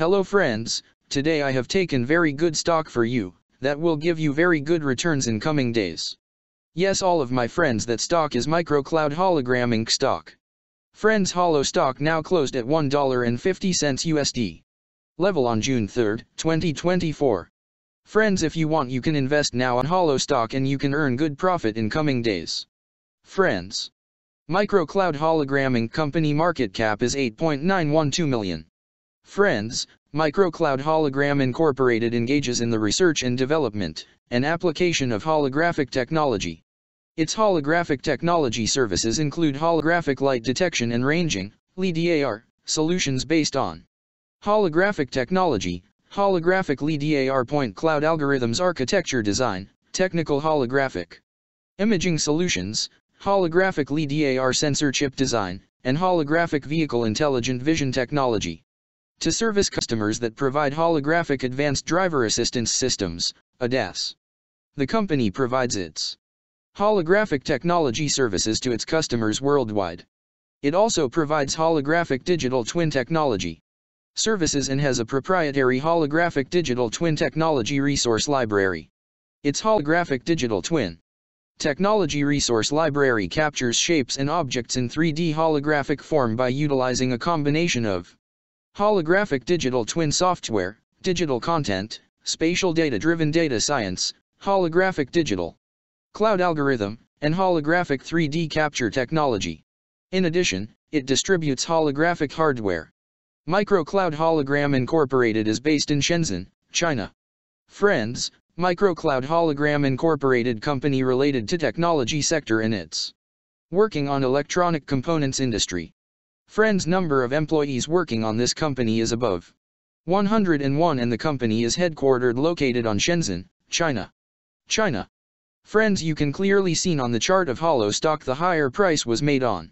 Hello friends, today I have taken very good stock for you, that will give you very good returns in coming days. Yes all of my friends that stock is MicroCloud Hologram Inc. stock. Friends HOLO stock now closed at $1.50 USD. Level on June 3, 2024. Friends if you want you can invest now on HOLO stock and you can earn good profit in coming days. Friends. MicroCloud Hologram Inc. company market cap is 8.912 million. Friends, MicroCloud Hologram Incorporated engages in the research and development and application of holographic technology. Its holographic technology services include holographic light detection and ranging, LiDAR, solutions based on holographic technology, holographic LiDAR point cloud algorithms architecture design, technical holographic imaging solutions, holographic LiDAR sensor chip design, and holographic vehicle intelligent vision technology. To service customers that provide holographic advanced driver assistance systems, ADAS. The company provides its holographic technology services to its customers worldwide. It also provides holographic digital twin technology services and has a proprietary holographic digital twin technology resource library. Its holographic digital twin Technology Resource Library captures shapes and objects in 3D holographic form by utilizing a combination of holographic digital twin software, digital content, spatial data-driven data science, holographic digital cloud algorithm, and holographic 3D capture technology. In addition, it distributes holographic hardware. MicroCloud Hologram Incorporated is based in Shenzhen, China. Friends, MicroCloud Hologram Incorporated company related to technology sector and its working on electronic components industry. Friends number of employees working on this company is above 101 and the company is headquartered located on Shenzhen, China. China. Friends you can clearly seen on the chart of HOLO stock the higher price was made on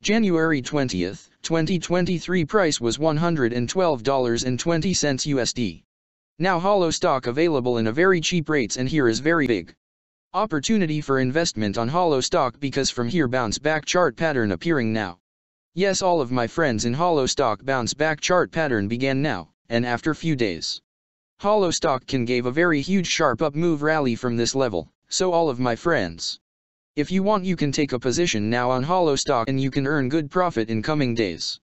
January 20, 2023 price was $112.20 USD. Now HOLO stock available in a very cheap rates and here is very big. Opportunity for investment on HOLO stock because from here bounce back chart pattern appearing now. Yes all of my friends in HOLO stock bounce back chart pattern began now, and after few days. HOLO stock can gave a very huge sharp up move rally from this level, so all of my friends. If you want you can take a position now on HOLO stock and you can earn good profit in coming days.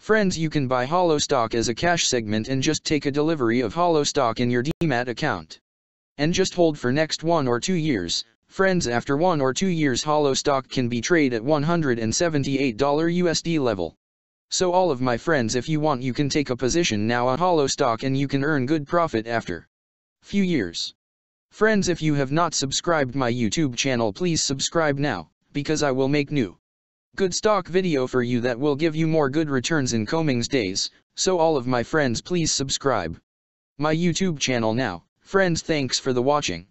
Friends you can buy HOLO stock as a cash segment and just take a delivery of HOLO stock in your DMAT account. And just hold for next one or two years, friends after one or two years HOLO stock can be traded at $178 USD level. So all of my friends if you want you can take a position now on HOLO stock and you can earn good profit after few years. Friends if you have not subscribed my YouTube channel please subscribe now, because I will make new good stock video for you that will give you more good returns in Comings days, so all of my friends please subscribe my YouTube channel now. Friends thanks for the watching.